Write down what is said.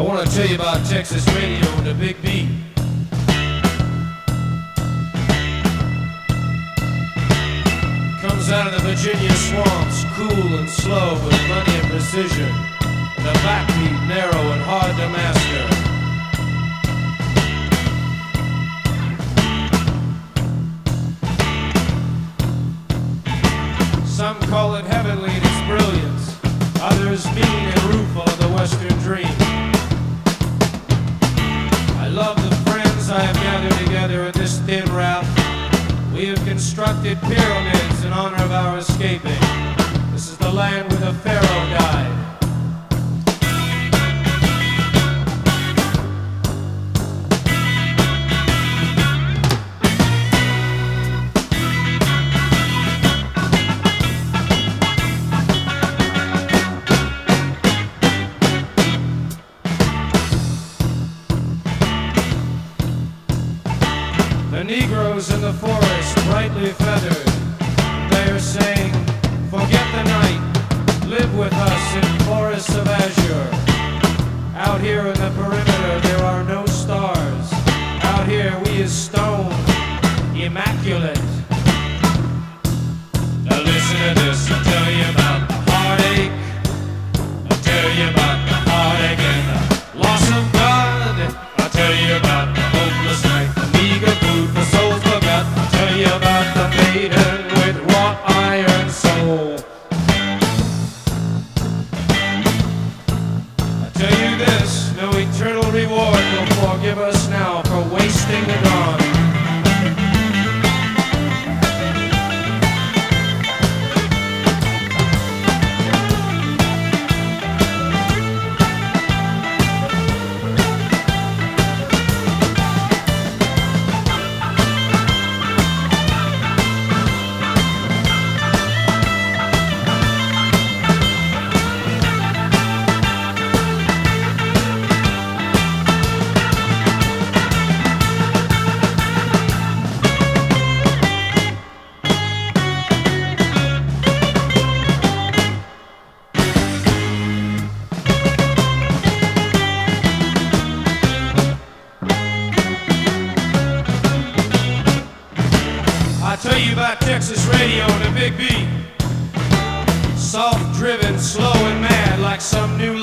I want to tell you about Texas radio and the big beat. Comes out of the Virginia swamps, cool and slow with plenty of precision. And the backbeat narrow and hard to master. Some call it heavenly its brilliance, others mean together in this thin raft. We have constructed pyramids in honor of our escaping. This is the land where the Pharaoh died. The Negroes in the forest, brightly feathered, they are saying, forget the night, live with us in forests of azure. Out here in the perimeter there are no stars. Out here we is stone, immaculate. Forgive us now for wasting the dawn. You about Texas radio and a big beat. Soft driven, slow and mad like some new